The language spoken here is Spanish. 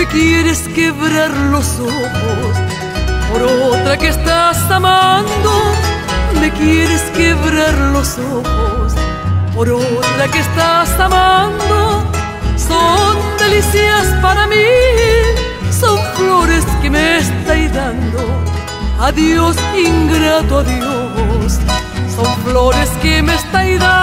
me quieres quebrar los ojos por otra que estás amando. Me quieres quebrar los ojos por otra que estás amando. Son delicias para mí, son flores que me estáis dando. Adiós, ingrato adiós, son flores que me estáis dando.